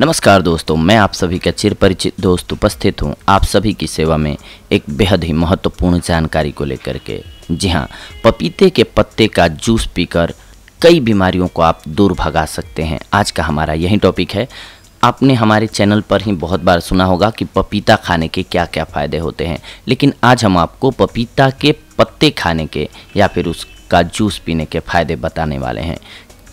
नमस्कार दोस्तों, मैं आप सभी का चिर परिचित दोस्त उपस्थित हूँ आप सभी की सेवा में एक बेहद ही महत्वपूर्ण जानकारी को लेकर के। जी हाँ, पपीते के पत्ते का जूस पीकर कई बीमारियों को आप दूर भगा सकते हैं। आज का हमारा यही टॉपिक है। आपने हमारे चैनल पर ही बहुत बार सुना होगा कि पपीता खाने के क्या क्या फ़ायदे होते हैं, लेकिन आज हम आपको पपीता के पत्ते खाने के या फिर उसका जूस पीने के फ़ायदे बताने वाले हैं।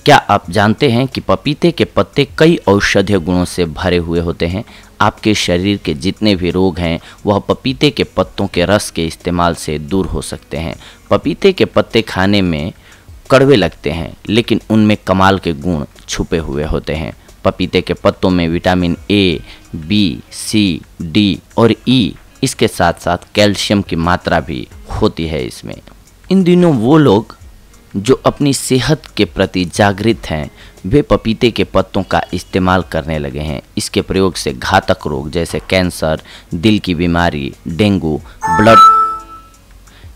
क्या आप जानते हैं कि पपीते के पत्ते कई औषधीय गुणों से भरे हुए होते हैं? आपके शरीर के जितने भी रोग हैं, वह पपीते के पत्तों के रस के इस्तेमाल से दूर हो सकते हैं। पपीते के पत्ते खाने में कड़वे लगते हैं, लेकिन उनमें कमाल के गुण छुपे हुए होते हैं। पपीते के पत्तों में vitamin A B C D और ई इसके साथ साथ कैल्शियम की मात्रा भी होती है इसमें। इन दिनों वो लोग जो अपनी सेहत के प्रति जागृत हैं, वे पपीते के पत्तों का इस्तेमाल करने लगे हैं। इसके प्रयोग से घातक रोग जैसे कैंसर, दिल की बीमारी, dengue, blood,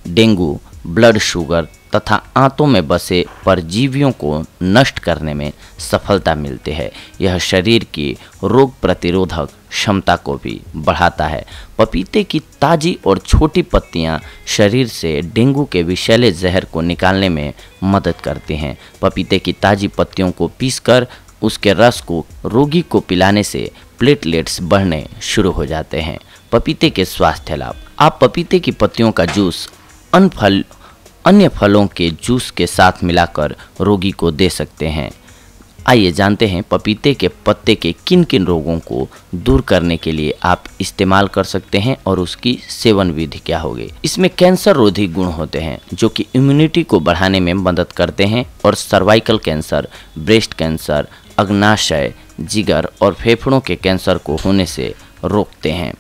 dengue blood sugar तथा आंतों में बसे परजीवियों को नष्ट करने में सफलता मिलती है। यह शरीर की रोग प्रतिरोधक क्षमता को भी बढ़ाता है। पपीते की ताज़ी और छोटी पत्तियाँ शरीर से डेंगू के विषैले जहर को निकालने में मदद करती हैं। पपीते की ताज़ी पत्तियों को पीसकर उसके रस को रोगी को पिलाने से प्लेटलेट्स बढ़ने शुरू हो जाते हैं। पपीते के स्वास्थ्य लाभ। आप पपीते की पत्तियों का जूस अन फल, अन्य फलों के जूस के साथ मिलाकर रोगी को दे सकते हैं। आइए जानते हैं पपीते के पत्ते के किन किन रोगों को दूर करने के लिए आप इस्तेमाल कर सकते हैं और उसकी सेवन विधि क्या होगी। इसमें कैंसर रोधी गुण होते हैं, जो कि इम्यूनिटी को बढ़ाने में मदद करते हैं और सर्वाइकल कैंसर ब्रेस्ट कैंसर अग्नाशय, जिगर और फेफड़ों के कैंसर को होने से रोकते हैं।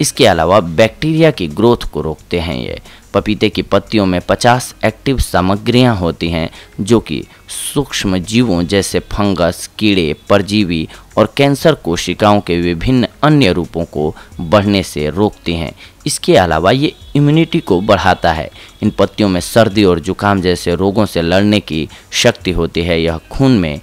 इसके अलावा बैक्टीरिया की ग्रोथ को रोकते हैं ये। पपीते की पत्तियों में 50 एक्टिव सामग्रियाँ होती हैं, जो कि सूक्ष्म जीवों जैसे फंगस, कीड़े, परजीवी और कैंसर कोशिकाओं के विभिन्न अन्य रूपों को बढ़ने से रोकती हैं। इसके अलावा ये इम्यूनिटी को बढ़ाता है। इन पत्तियों में सर्दी और जुकाम जैसे रोगों से लड़ने की शक्ति होती है। यह खून में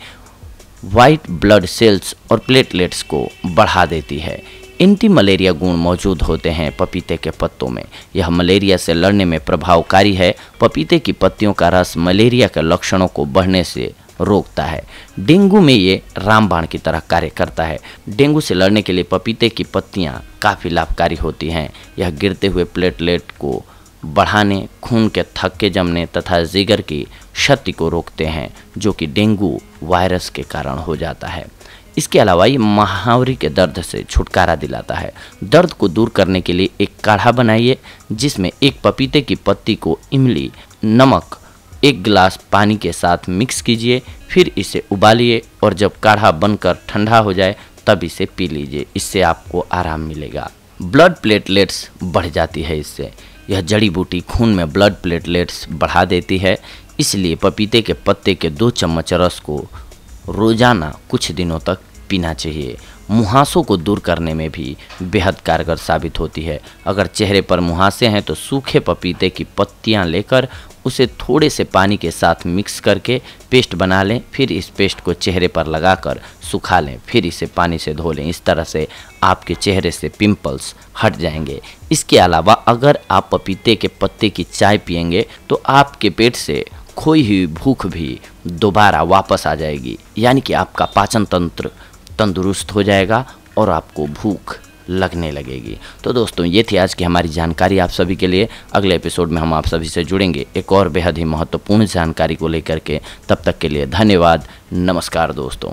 वाइट ब्लड सेल्स और प्लेटलेट्स को बढ़ा देती है। एंटी मलेरिया गुण मौजूद होते हैं पपीते के पत्तों में। यह मलेरिया से लड़ने में प्रभावकारी है। पपीते की पत्तियों का रस मलेरिया के लक्षणों को बढ़ने से रोकता है। डेंगू में ये रामबाण की तरह कार्य करता है। डेंगू से लड़ने के लिए पपीते की पत्तियाँ काफ़ी लाभकारी होती हैं। यह गिरते हुए प्लेटलेट को बढ़ाने, खून के थक्के जमने तथा जिगर की क्षति को रोकते हैं, जो कि डेंगू वायरस के कारण हो जाता है। इसके अलावा ये महावरी के दर्द से छुटकारा दिलाता है। दर्द को दूर करने के लिए एक काढ़ा बनाइए, जिसमें एक पपीते की पत्ती को इमली, नमक, एक गिलास पानी के साथ मिक्स कीजिए, फिर इसे उबालिए और जब काढ़ा बनकर ठंडा हो जाए, तब इसे पी लीजिए। इससे आपको आराम मिलेगा। ब्लड प्लेटलेट्स बढ़ जाती है इससे। यह जड़ी बूटी खून में ब्लड प्लेटलेट्स बढ़ा देती है। इसलिए पपीते के पत्ते के दो चम्मच रस को रोज़ाना कुछ दिनों तक पीना चाहिए। मुहासों को दूर करने में भी बेहद कारगर साबित होती है। अगर चेहरे पर मुहासे हैं तो सूखे पपीते की पत्तियाँ लेकर उसे थोड़े से पानी के साथ मिक्स करके पेस्ट बना लें, फिर इस पेस्ट को चेहरे पर लगाकर सुखा लें, फिर इसे पानी से धो लें। इस तरह से आपके चेहरे से पिंपल्स हट जाएँगे। इसके अलावा अगर आप पपीते के पत्ते की चाय पियेंगे तो आपके पेट से खोई हुई भूख भी दोबारा वापस आ जाएगी। यानी कि आपका पाचन तंत्र तंदुरुस्त हो जाएगा और आपको भूख लगने लगेगी। तो दोस्तों, ये थी आज की हमारी जानकारी। आप सभी के लिए अगले एपिसोड में हम आप सभी से जुड़ेंगे। एक और बेहद ही महत्वपूर्ण जानकारी को लेकर के तब तक के लिए धन्यवाद। नमस्कार दोस्तों।